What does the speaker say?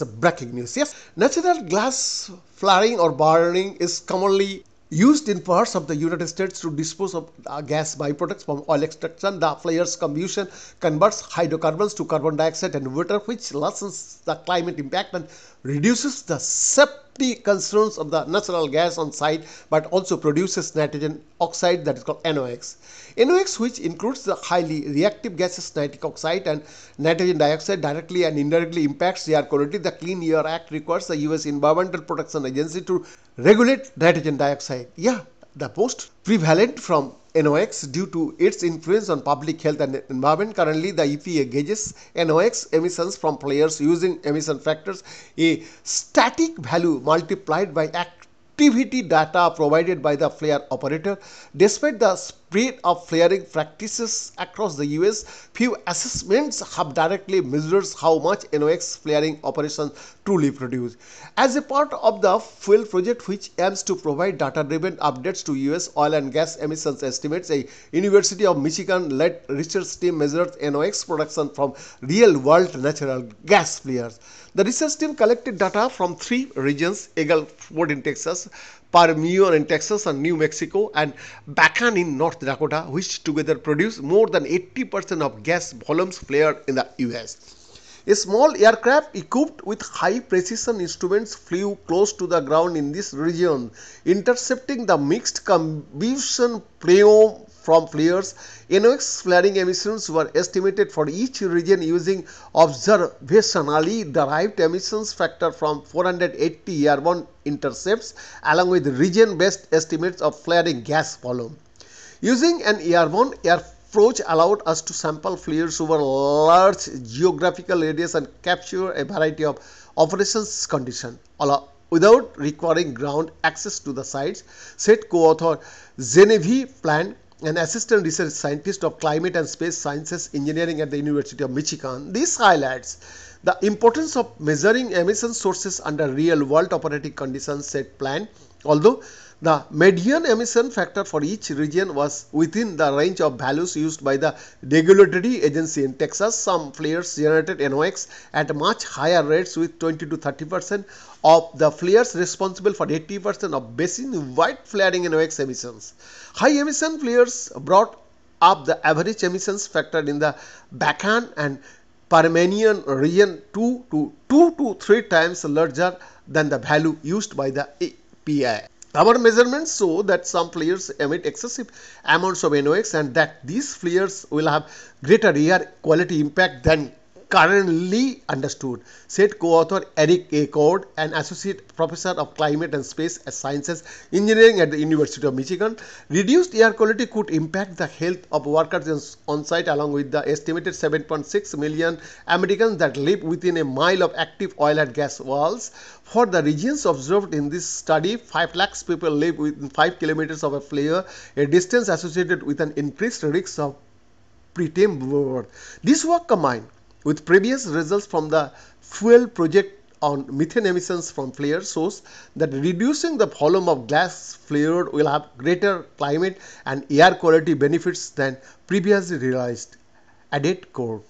Reuters breaking news. Yes, natural gas flaring or burning is commonly used in parts of the United States to dispose of gas byproducts from oil extraction. The flare's combustion converts hydrocarbons to carbon dioxide and water, which lessens the climate impact and reduces the safety concerns of the natural gas on site, but also produces nitrogen oxide that is called NOx. NOx, which includes the highly reactive gases nitric oxide and nitrogen dioxide, directly and indirectly impacts the air quality. The Clean Air Act requires the U.S. Environmental Protection Agency to regulate nitrogen dioxide. Yeah, the most prevalent from NOx due to its influence on public health and environment. Currently, the EPA gauges NOx emissions from flares using emission factors, a static value multiplied by activity data provided by the flare operator. Despite the spread of flaring practices across the US, few assessments have directly measured how much NOx flaring operations truly produce. As a part of the fuel project which aims to provide data-driven updates to US oil and gas emissions estimates, a University of Michigan-led research team measured NOx production from real-world natural gas flares. The research team collected data from three regions, Eagle Ford in Texas, Permian in Texas and New Mexico and Bakken in North Dakota, which together produce more than 80% of gas volumes flared in the US. A small aircraft equipped with high precision instruments flew close to the ground in this region, intercepting the mixed combustion plume from flares. NOx flaring emissions were estimated for each region using observationally derived emissions factor from 480 airborne intercepts along with region-based estimates of flaring gas volume. Using an airborne approach allowed us to sample flares over large geographical radius and capture a variety of operations conditions without requiring ground access to the sites, said co-author Genevieve Plant an assistant research scientist of climate and space sciences engineering at the University of Michigan. This highlights the importance of measuring emission sources under real world operating conditions said Plant. Although the median emission factor for each region was within the range of values used by the regulatory agency in Texas. Some flares generated NOx at much higher rates with 20 to 30 percent of the flares responsible for 80 percent of basin-wide flaring NOx emissions. High emission flares brought up the average emissions factor in the Bakken and Permian region 2 to 2 to 3 times larger than the value used by the EPA. Our measurements show that some flares emit excessive amounts of NOx and that these flares will have greater air quality impact than currently understood, said co-author Eric A. Kort, an associate professor of climate and space sciences engineering at the University of Michigan. Reduced air quality could impact the health of workers on site along with the estimated 7.6 million Americans that live within a mile of active oil and gas wells. For the regions observed in this study, 5 lakhs people live within 5 kilometers of a flare, a distance associated with an increased risk of preterm birth. This work combined with previous results from the fuel project on methane emissions from flare shows that reducing the volume of gas flared will have greater climate and air quality benefits than previously realized. Added Kort.